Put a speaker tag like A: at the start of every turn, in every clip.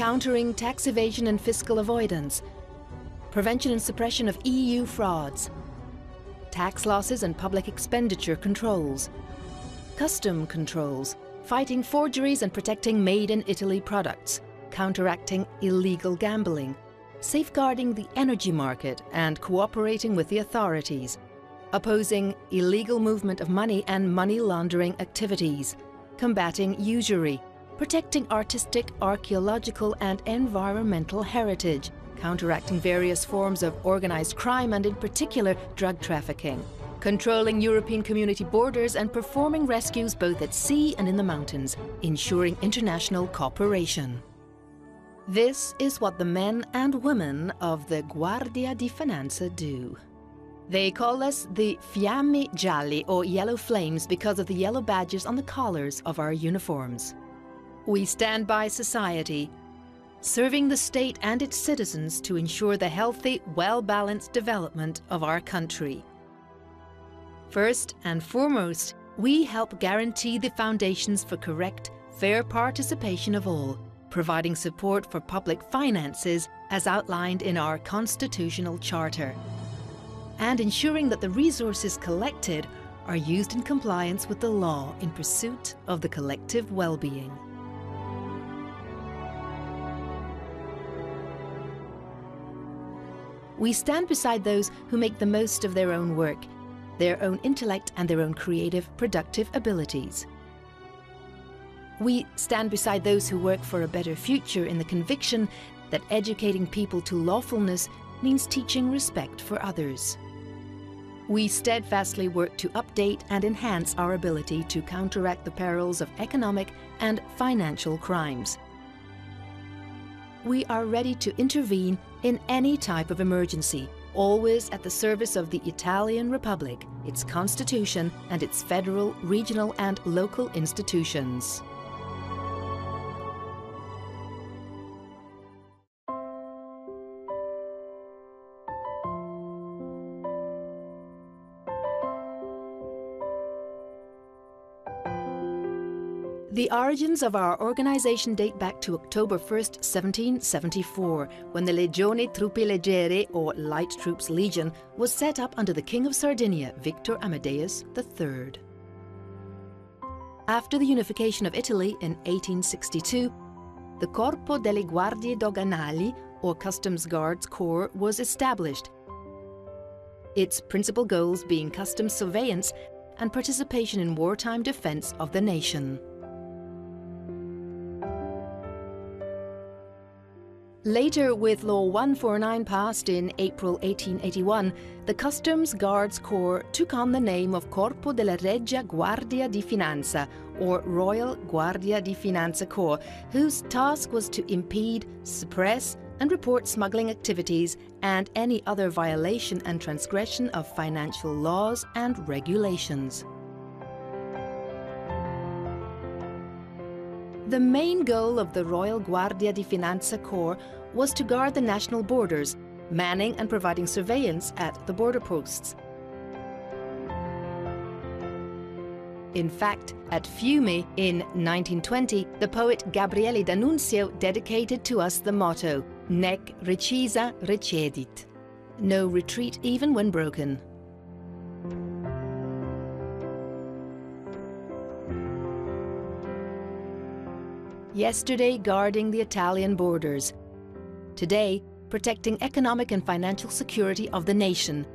A: countering tax evasion and fiscal avoidance, prevention and suppression of EU frauds, tax losses and public expenditure controls, custom controls, fighting forgeries and protecting made in Italy products, counteracting illegal gambling, safeguarding the energy market and cooperating with the authorities, opposing illegal movement of money and money laundering activities, combating usury, protecting artistic, archaeological and environmental heritage, counteracting various forms of organized crime and in particular drug trafficking, controlling European community borders and performing rescues both at sea and in the mountains, ensuring international cooperation. This is what the men and women of the Guardia di Finanza do. They call us the Fiamme Gialli, or Yellow Flames, because of the yellow badges on the collars of our uniforms. We stand by society, serving the state and its citizens to ensure the healthy, well-balanced development of our country. First and foremost, we help guarantee the foundations for correct, fair participation of all, providing support for public finances as outlined in our constitutional charter, and ensuring that the resources collected are used in compliance with the law in pursuit of the collective well-being. We stand beside those who make the most of their own work, their own intellect and their own creative, productive abilities. We stand beside those who work for a better future in the conviction that educating people to lawfulness means teaching respect for others. We steadfastly work to update and enhance our ability to counteract the perils of economic and financial crimes. We are ready to intervene in any type of emergency, always at the service of the Italian Republic, its constitution, and its federal, regional, and local institutions. The origins of our organization date back to October 1st, 1774, when the Legione Truppe Leggere, or Light Troops Legion, was set up under the King of Sardinia, Victor Amadeus III. After the unification of Italy in 1862, the Corpo delle Guardie Doganali, or Customs Guards Corps, was established. Its principal goals being customs surveillance and participation in wartime defense of the nation. Later, with Law 149 passed in April 1881, the Customs Guards Corps took on the name of Corpo della Regia Guardia di Finanza, or Royal Guardia di Finanza Corps, whose task was to impede, suppress, and report smuggling activities and any other violation and transgression of financial laws and regulations. The main goal of the Royal Guardia di Finanza Corps was to guard the national borders, manning and providing surveillance at the border posts. In fact, at Fiume in 1920, the poet Gabriele D'Annunzio dedicated to us the motto, Nec recisa recedit, no retreat even when broken. Yesterday, guarding the Italian borders. Today, protecting economic and financial security of the nation,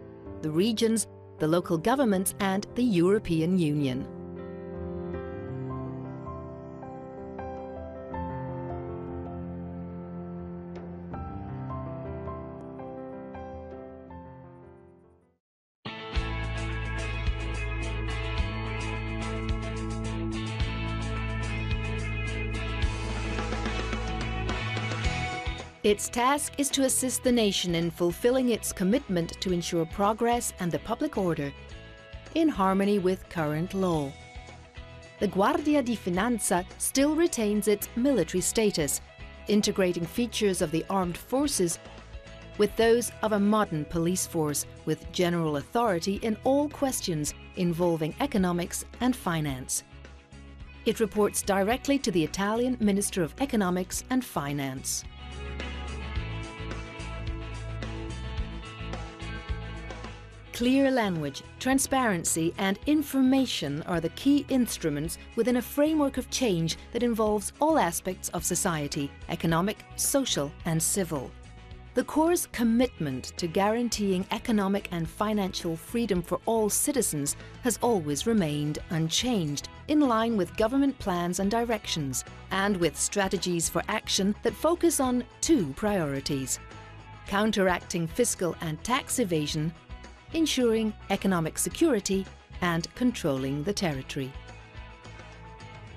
A: the regions, the local governments, and the European Union. Its task is to assist the nation in fulfilling its commitment to ensure progress and the public order in harmony with current law. The Guardia di Finanza still retains its military status, integrating features of the armed forces with those of a modern police force with general authority in all questions involving economics and finance. It reports directly to the Italian Minister of Economics and Finance. Clear language, transparency and information are the key instruments within a framework of change that involves all aspects of society, economic, social and civil. The Corps' commitment to guaranteeing economic and financial freedom for all citizens has always remained unchanged, in line with government plans and directions, and with strategies for action that focus on two priorities counteracting fiscal and tax evasion ensuring economic security and controlling the territory.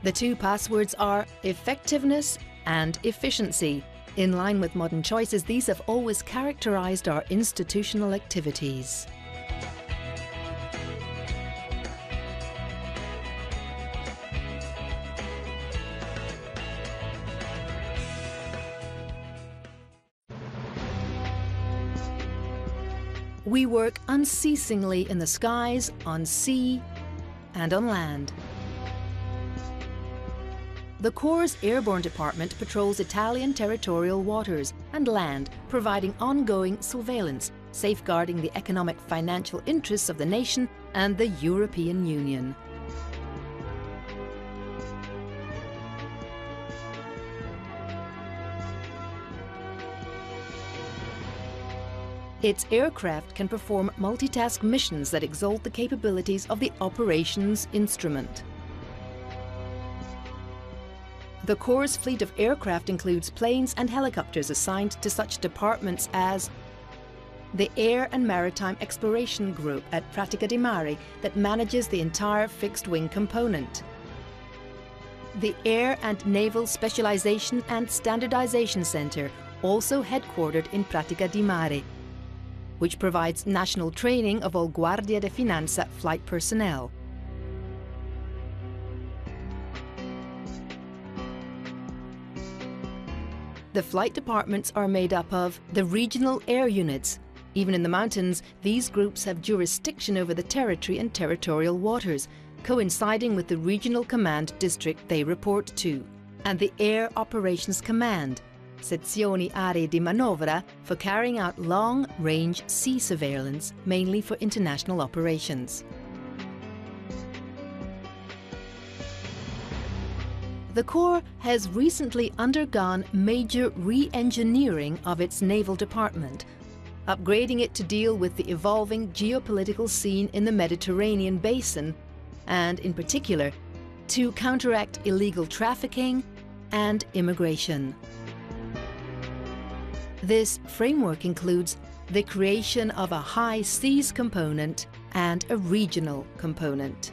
A: The two passwords are effectiveness and efficiency. In line with modern choices, these have always characterized our institutional activities. We work unceasingly in the skies, on sea, and on land. The Corps' Airborne Department patrols Italian territorial waters and land, providing ongoing surveillance, safeguarding the economic financial interests of the nation and the European Union. Its aircraft can perform multitask missions that exalt the capabilities of the operations instrument. The Corps' fleet of aircraft includes planes and helicopters assigned to such departments as the Air and Maritime Exploration Group at Pratica di Mare that manages the entire fixed-wing component. The Air and Naval Specialization and Standardization Center, also headquartered in Pratica di Mare, which provides national training of all Guardia di Finanza flight personnel. The flight departments are made up of the regional air units. Even in the mountains, these groups have jurisdiction over the territory and territorial waters, coinciding with the regional command district they report to, and the Air Operations Command, sezioni aeree di manovra for carrying out long-range sea surveillance, mainly for international operations. The Corps has recently undergone major re-engineering of its naval department, upgrading it to deal with the evolving geopolitical scene in the Mediterranean basin, and in particular, to counteract illegal trafficking and immigration. This framework includes the creation of a high seas component and a regional component.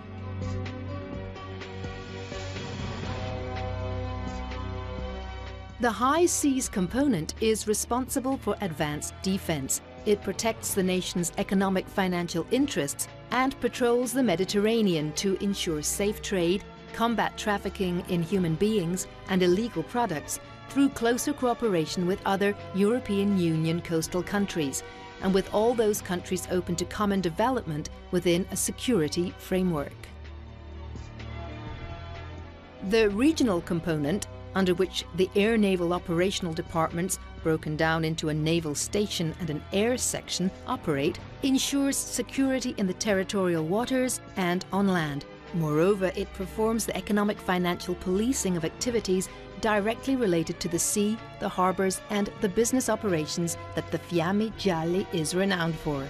A: The high seas component is responsible for advanced defense. It protects the nation's economic financial interests and patrols the Mediterranean to ensure safe trade, combat trafficking in human beings and illegal products, through closer cooperation with other European Union coastal countries and with all those countries open to common development within a security framework. The regional component, under which the Air Naval Operational Departments, broken down into a naval station and an air section, operate, ensures security in the territorial waters and on land. Moreover, it performs the economic financial policing of activities directly related to the sea, the harbours and the business operations that the Fiamme Gialli is renowned for.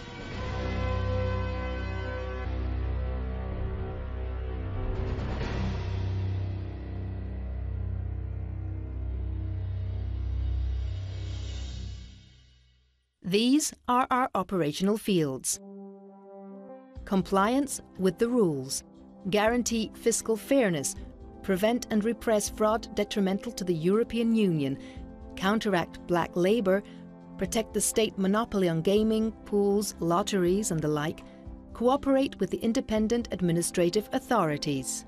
A: These are our operational fields. Compliance with the rules. Guarantee fiscal fairness prevent and repress fraud detrimental to the European Union, counteract black labour, protect the state monopoly on gaming, pools, lotteries and the like, cooperate with the independent administrative authorities.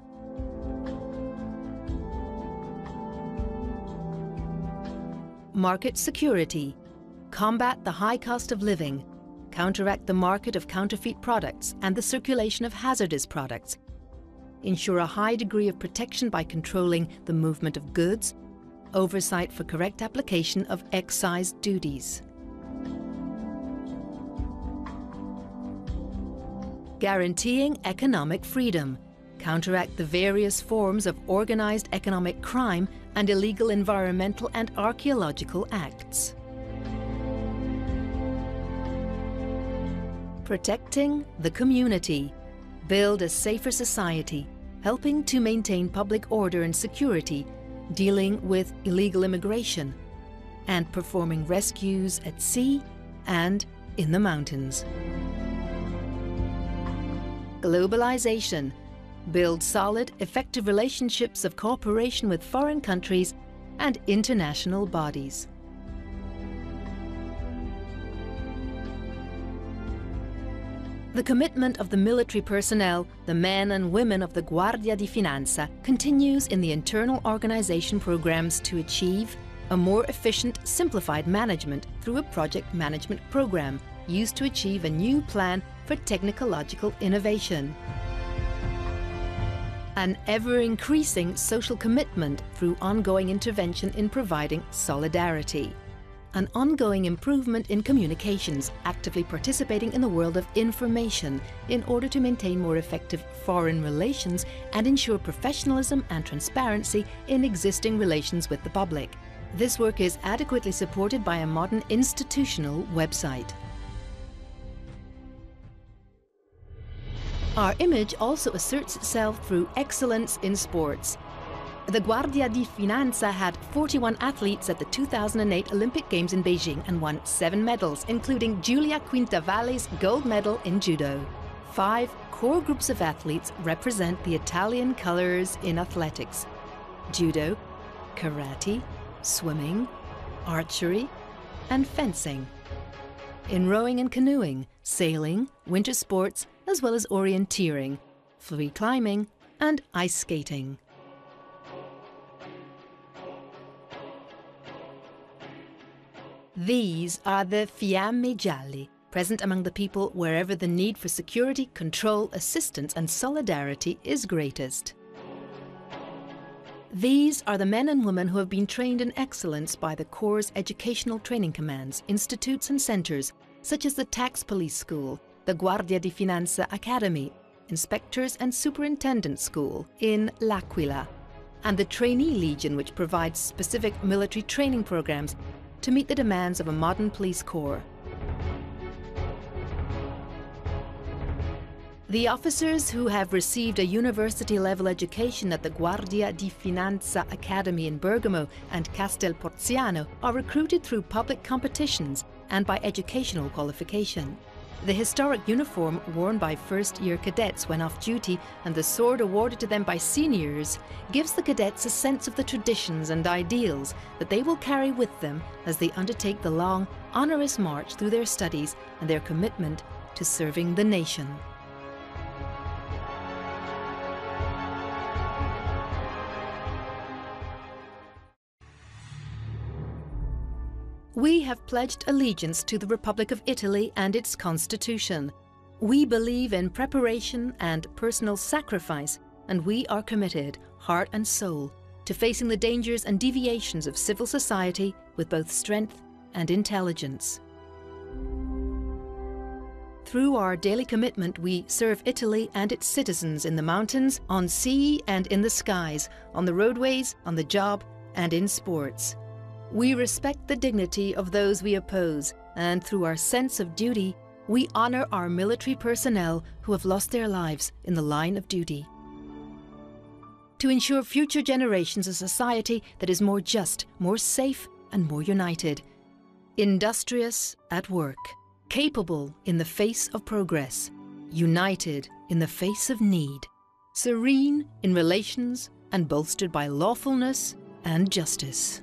A: Market security. combat the high cost of living, counteract the market of counterfeit products and the circulation of hazardous products, ensure a high degree of protection by controlling the movement of goods, oversight for correct application of excise duties. Guaranteeing economic freedom, counteract the various forms of organised economic crime and illegal environmental and archaeological acts. Protecting the community, build a safer society, helping to maintain public order and security, dealing with illegal immigration, and performing rescues at sea and in the mountains. Globalization, build solid, effective relationships of cooperation with foreign countries and international bodies. The commitment of the military personnel, the men and women of the Guardia di Finanza, continues in the internal organization programs to achieve a more efficient, simplified management through a project management program used to achieve a new plan for technological innovation. An ever-increasing social commitment through ongoing intervention in providing solidarity an ongoing improvement in communications, actively participating in the world of information in order to maintain more effective foreign relations and ensure professionalism and transparency in existing relations with the public. This work is adequately supported by a modern institutional website. Our image also asserts itself through excellence in sports, the Guardia di Finanza had 41 athletes at the 2008 Olympic Games in Beijing and won seven medals, including Giulia Quintavalli's gold medal in judo. Five core groups of athletes represent the Italian colors in athletics judo, karate, swimming, archery, and fencing. In rowing and canoeing, sailing, winter sports, as well as orienteering, free climbing, and ice skating. These are the fiamme gialli, present among the people wherever the need for security, control, assistance and solidarity is greatest. These are the men and women who have been trained in excellence by the Corps' educational training commands, institutes and centres, such as the Tax Police School, the Guardia di Finanza Academy, Inspectors and Superintendent School in L'Aquila, and the Trainee Legion which provides specific military training programs to meet the demands of a modern police corps. The officers who have received a university-level education at the Guardia di Finanza Academy in Bergamo and Castel Porziano are recruited through public competitions and by educational qualification. The historic uniform worn by first year cadets when off duty and the sword awarded to them by seniors gives the cadets a sense of the traditions and ideals that they will carry with them as they undertake the long, onerous march through their studies and their commitment to serving the nation. We have pledged allegiance to the Republic of Italy and its constitution. We believe in preparation and personal sacrifice, and we are committed, heart and soul, to facing the dangers and deviations of civil society with both strength and intelligence. Through our daily commitment, we serve Italy and its citizens in the mountains, on sea and in the skies, on the roadways, on the job, and in sports. We respect the dignity of those we oppose, and through our sense of duty, we honour our military personnel who have lost their lives in the line of duty. To ensure future generations a society that is more just, more safe, and more united. Industrious at work, capable in the face of progress, united in the face of need, serene in relations, and bolstered by lawfulness and justice.